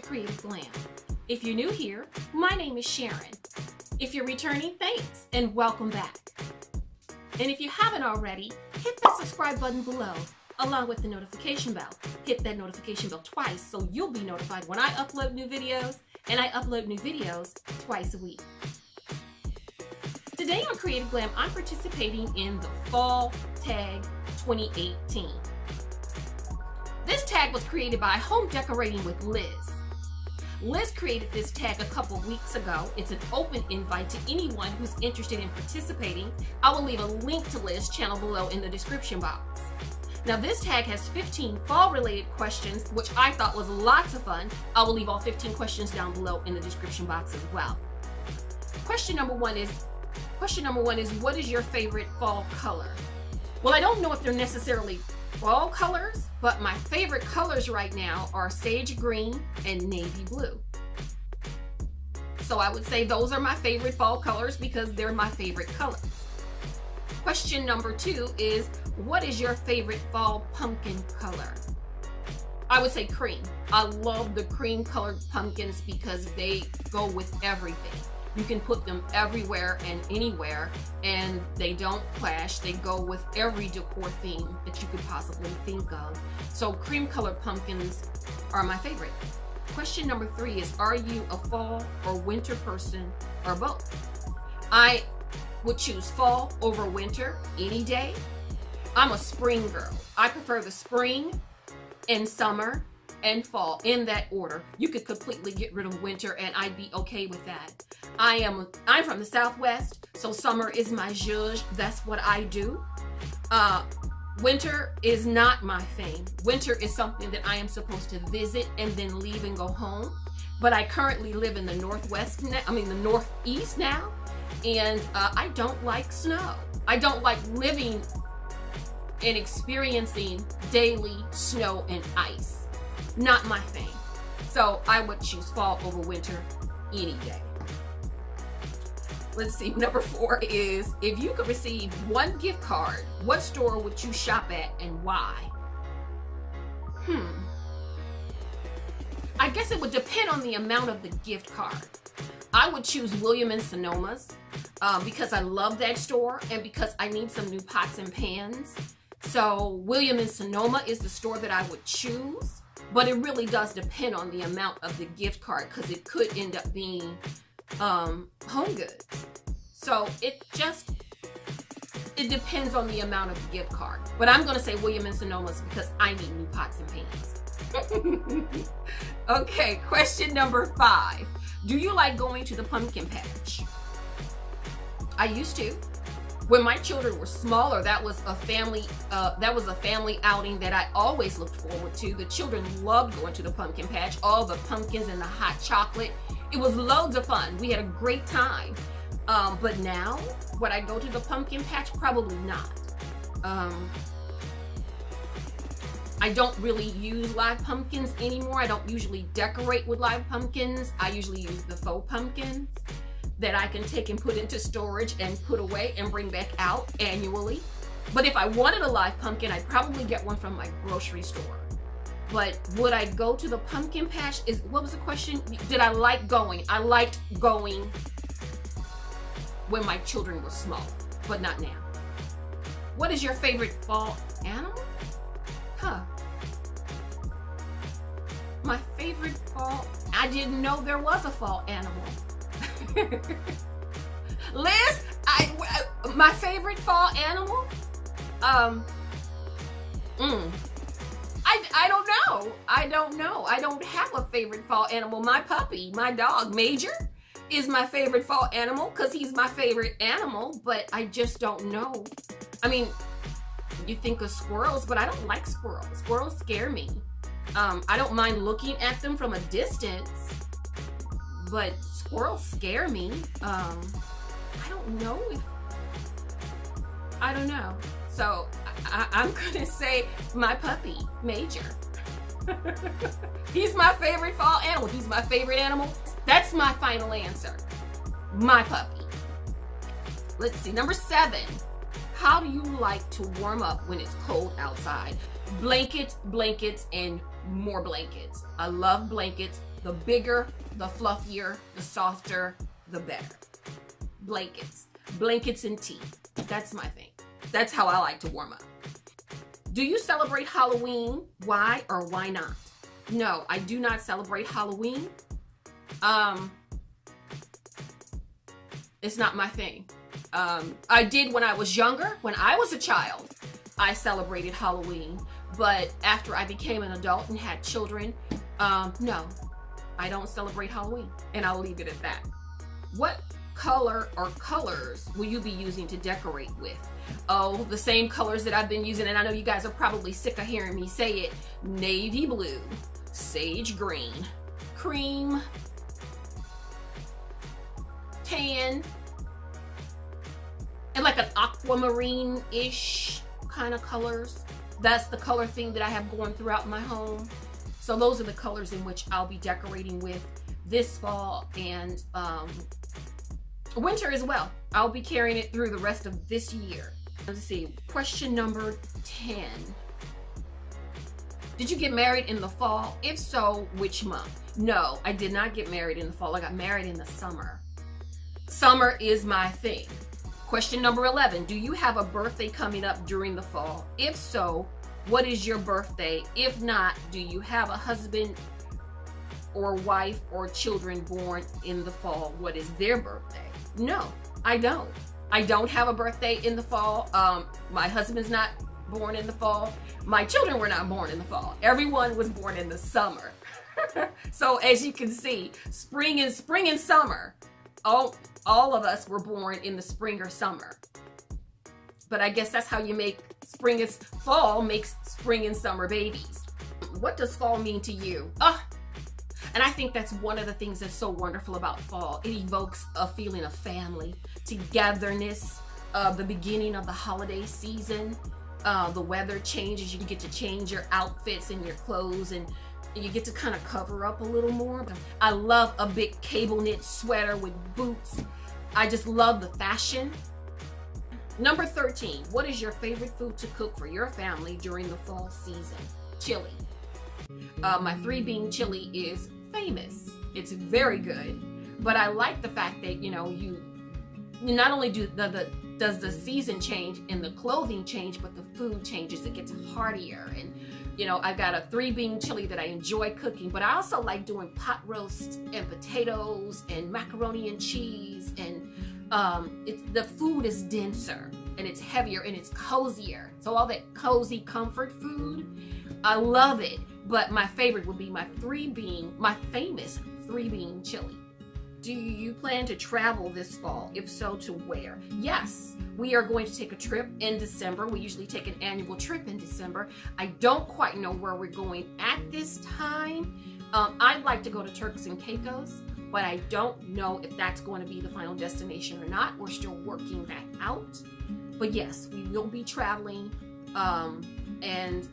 to Creative Glam. If you're new here, my name is Sharon. If you're returning, thanks and welcome back. And if you haven't already, hit that subscribe button below along with the notification bell. Hit that notification bell twice so you'll be notified when I upload new videos and I upload new videos twice a week. Today on Creative Glam, I'm participating in the Fall Tag 2018. This tag was created by Home Decorating with Liz. Liz created this tag a couple weeks ago. It's an open invite to anyone who's interested in participating. I will leave a link to Liz's channel below in the description box. Now this tag has 15 fall related questions, which I thought was lots of fun. I will leave all 15 questions down below in the description box as well. Question number one is, question number one is, what is your favorite fall color? Well, I don't know if they're necessarily fall colors, but my favorite colors right now are sage green and navy blue. So I would say those are my favorite fall colors because they're my favorite colors. Question number two is, what is your favorite fall pumpkin color? I would say cream. I love the cream colored pumpkins because they go with everything. You can put them everywhere and anywhere and they don't clash. They go with every decor theme that you could possibly think of. So cream colored pumpkins are my favorite. Question number three is, are you a fall or winter person or both? I would choose fall over winter any day. I'm a spring girl. I prefer the spring and summer and fall in that order. You could completely get rid of winter and I'd be okay with that. I am I'm from the southwest, so summer is my zhuzh. That's what I do. Uh, winter is not my thing. Winter is something that I am supposed to visit and then leave and go home. But I currently live in the northwest, now, I mean the northeast now, and uh, I don't like snow. I don't like living and experiencing daily snow and ice. Not my thing. So I would choose fall over winter any day. Let's see, number four is if you could receive one gift card, what store would you shop at and why? Hmm. I guess it would depend on the amount of the gift card. I would choose William and Sonoma's um, because I love that store and because I need some new pots and pans. So William and Sonoma is the store that I would choose, but it really does depend on the amount of the gift card because it could end up being um, home goods. So it just, it depends on the amount of the gift card. But I'm gonna say William and Sonoma's because I need new pots and pans. okay, question number five. Do you like going to the pumpkin patch? I used to. When my children were smaller, that was a family uh, that was a family outing that I always looked forward to. The children loved going to the pumpkin patch, all the pumpkins and the hot chocolate. It was loads of fun. We had a great time. Um, but now, would I go to the pumpkin patch? Probably not. Um, I don't really use live pumpkins anymore. I don't usually decorate with live pumpkins. I usually use the faux pumpkins that I can take and put into storage and put away and bring back out annually. But if I wanted a live pumpkin, I'd probably get one from my grocery store. But would I go to the pumpkin patch? Is what was the question? Did I like going? I liked going when my children were small, but not now. What is your favorite fall animal? Huh. My favorite fall, I didn't know there was a fall animal. Liz, I, my favorite fall animal? Um, mm, I, I don't know. I don't know. I don't have a favorite fall animal. My puppy, my dog, Major, is my favorite fall animal because he's my favorite animal, but I just don't know. I mean, you think of squirrels, but I don't like squirrels. Squirrels scare me. Um, I don't mind looking at them from a distance, but squirrels scare me. Um, I don't know if, I don't know. So I, am gonna say my puppy, Major. He's my favorite fall animal. He's my favorite animal. That's my final answer. My puppy. Let's see, number seven. How do you like to warm up when it's cold outside? Blankets, blankets, and more blankets. I love blankets. The bigger, the fluffier, the softer, the better. Blankets. Blankets and tea. That's my thing. That's how I like to warm up. Do you celebrate Halloween? Why or why not? No, I do not celebrate Halloween. Um, it's not my thing. Um, I did when I was younger. When I was a child, I celebrated Halloween. But after I became an adult and had children, um, no, I don't celebrate Halloween. And I'll leave it at that. What color or colors will you be using to decorate with? Oh, the same colors that I've been using. And I know you guys are probably sick of hearing me say it. Navy blue, sage green, cream, tan, and like an aquamarine-ish kind of colors. That's the color theme that I have going throughout my home. So those are the colors in which I'll be decorating with this fall and um, winter as well. I'll be carrying it through the rest of this year. Let's see, question number 10. Did you get married in the fall? If so, which month? No, I did not get married in the fall. I got married in the summer. Summer is my thing. Question number 11. Do you have a birthday coming up during the fall? If so, what is your birthday? If not, do you have a husband or wife or children born in the fall? What is their birthday? No, I don't. I don't have a birthday in the fall. Um, my husband's not born in the fall. My children were not born in the fall. Everyone was born in the summer. so as you can see, spring and spring and summer all all of us were born in the spring or summer. But I guess that's how you make spring is fall makes spring and summer babies. What does fall mean to you? Ah, and I think that's one of the things that's so wonderful about fall. It evokes a feeling of family, togetherness, uh, the beginning of the holiday season. Uh, the weather changes, you get to change your outfits and your clothes and you get to kind of cover up a little more. I love a big cable knit sweater with boots. I just love the fashion. Number 13, what is your favorite food to cook for your family during the fall season? Chili. Uh, my three bean chili is famous. It's very good, but I like the fact that, you know, you, not only do the, the does the season change and the clothing change, but the food changes. It gets heartier and you know, I've got a three bean chili that I enjoy cooking, but I also like doing pot roast and potatoes and macaroni and cheese. And um, it's, the food is denser and it's heavier and it's cozier. So all that cozy comfort food, I love it. But my favorite would be my three bean, my famous three bean chili. Do you plan to travel this fall? If so, to where? Yes, we are going to take a trip in December. We usually take an annual trip in December. I don't quite know where we're going at this time. Um, I'd like to go to Turks and Caicos, but I don't know if that's going to be the final destination or not. We're still working that out. But yes, we will be traveling um, and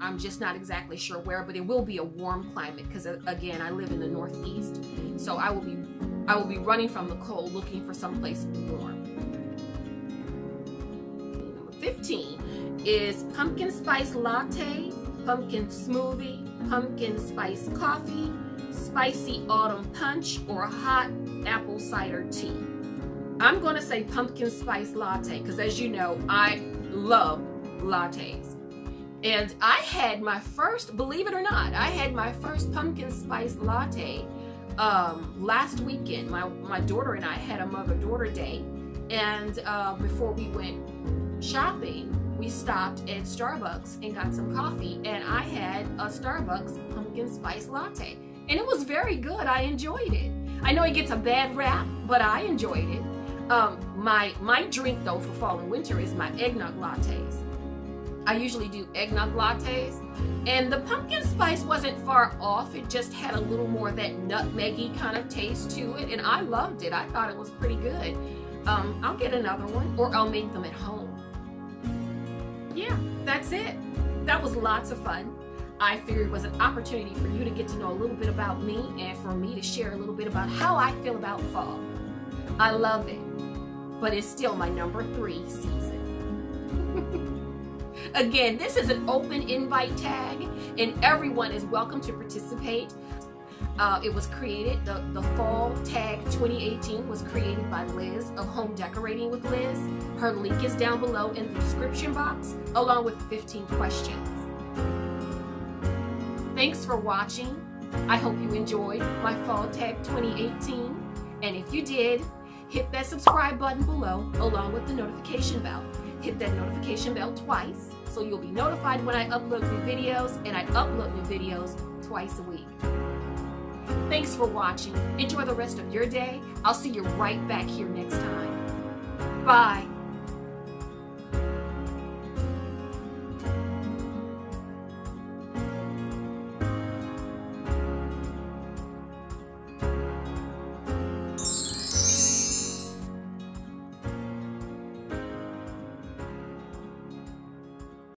I'm just not exactly sure where, but it will be a warm climate because uh, again, I live in the Northeast. So I will be I will be running from the cold looking for someplace warm. Number 15 is pumpkin spice latte, pumpkin smoothie, pumpkin spice coffee, spicy autumn punch, or a hot apple cider tea. I'm to say pumpkin spice latte because as you know, I love lattes. And I had my first, believe it or not, I had my first pumpkin spice latte um, last weekend. My, my daughter and I had a mother-daughter day. And uh, before we went shopping, we stopped at Starbucks and got some coffee. And I had a Starbucks pumpkin spice latte. And it was very good. I enjoyed it. I know it gets a bad rap, but I enjoyed it. Um, my, my drink, though, for fall and winter is my eggnog lattes. I usually do eggnog lattes. And the pumpkin spice wasn't far off. It just had a little more that nutmeggy kind of taste to it. And I loved it. I thought it was pretty good. Um, I'll get another one or I'll make them at home. Yeah, that's it. That was lots of fun. I figured it was an opportunity for you to get to know a little bit about me and for me to share a little bit about how I feel about fall. I love it, but it's still my number three season. Again, this is an open invite tag and everyone is welcome to participate. Uh, it was created, the, the Fall Tag 2018 was created by Liz of Home Decorating with Liz. Her link is down below in the description box, along with 15 questions. Thanks for watching. I hope you enjoyed my Fall Tag 2018. And if you did, hit that subscribe button below along with the notification bell. Hit that notification bell twice so you'll be notified when I upload new videos and I upload new videos twice a week. Thanks for watching. Enjoy the rest of your day. I'll see you right back here next time. Bye.